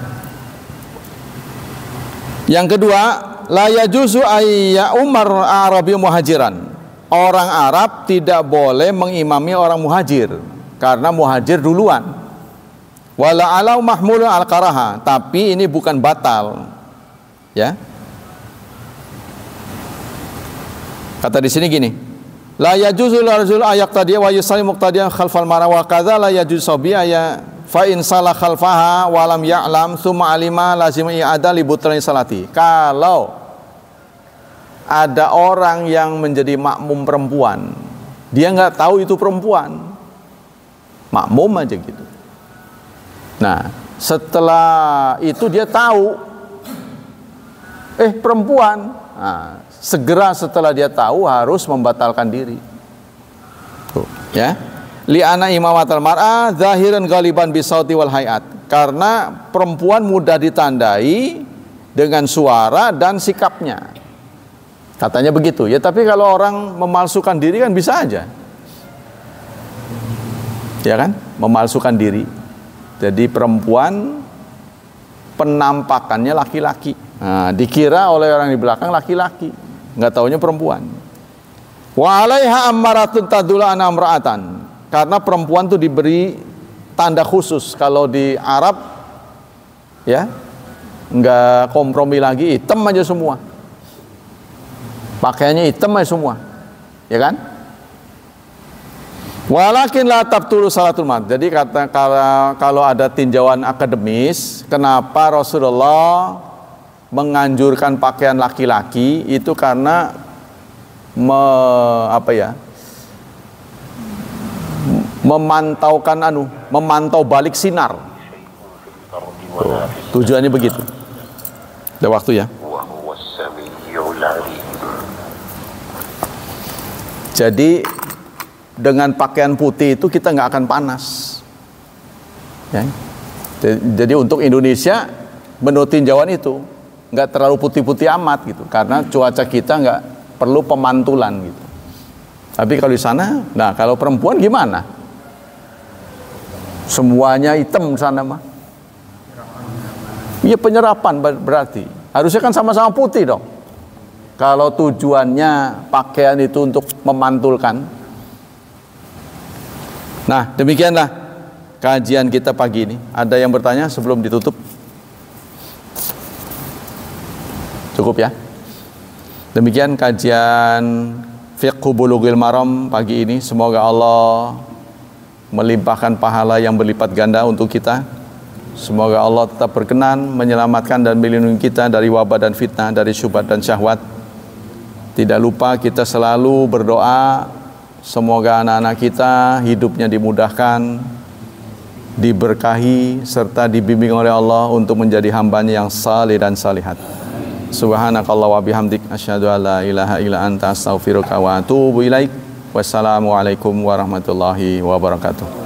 Yang kedua, la yajuzu ayya umar arabi muhajiran. Orang Arab tidak boleh mengimami orang muhajir karena muhajir duluan. Wala alau mahmulun al karaha, tapi ini bukan batal. Ya. Kata di sini gini, la yajuzu rajul ayak tadi wa yusallim muqtadiyan khalfal mara wa kadza la yajuzu sabi ya fa in salah khalfaha wa lam ya'lam summa alima lazim i'ada li butlani salati. Kalau ada orang yang menjadi makmum perempuan, dia nggak tahu itu perempuan, makmum aja gitu. Nah, setelah itu dia tahu, eh perempuan, nah, segera setelah dia tahu harus membatalkan diri. Tuh, ya. Li'ana imamat al-mar'ah zahiran galiban bisauti wal hayat. Karena perempuan mudah ditandai dengan suara dan sikapnya. Katanya begitu. Ya tapi kalau orang memalsukan diri kan bisa aja. Ya kan? Memalsukan diri. Jadi perempuan penampakannya laki-laki. Nah, dikira oleh orang di belakang laki-laki. Nggak taunya perempuan. Wa alaiha ammaratun tadula anamra'atan. Karena perempuan tuh diberi tanda khusus. Kalau di Arab ya nggak kompromi lagi hitam aja semua. Pakaiannya hitam aja semua. Ya kan? Walakin la tabtulu salatul mat jadi kata kalau, kalau ada tinjauan akademis kenapa Rasulullah menganjurkan pakaian laki-laki itu karena me, apa ya memantaukan anu memantau balik sinar tujuannya begitu ada waktu ya Jadi dengan pakaian putih itu kita nggak akan panas. Ya. Jadi untuk Indonesia menurut tinjauan itu nggak terlalu putih-putih amat gitu karena cuaca kita nggak perlu pemantulan gitu. Tapi kalau di sana, nah kalau perempuan gimana? Semuanya hitam sana mah. Iya penyerapan berarti. Harusnya kan sama-sama putih dong. Kalau tujuannya pakaian itu untuk memantulkan. Nah, demikianlah kajian kita pagi ini. Ada yang bertanya sebelum ditutup? Cukup ya? Demikian kajian Fiqhu Bulughil Maram pagi ini. Semoga Allah melimpahkan pahala yang berlipat ganda untuk kita. Semoga Allah tetap berkenan menyelamatkan dan melindungi kita dari wabah dan fitnah, dari syubhat dan syahwat tidak lupa kita selalu berdoa semoga anak-anak kita hidupnya dimudahkan, diberkahi serta dibimbing oleh Allah untuk menjadi hambanya yang salih dan salihat. Subhanakallah wa bihamdik asyhadu an la ilaha illa anta astaghfiruka wa atubu ilaik. Wassalamualaikum warahmatullahi wabarakatuh.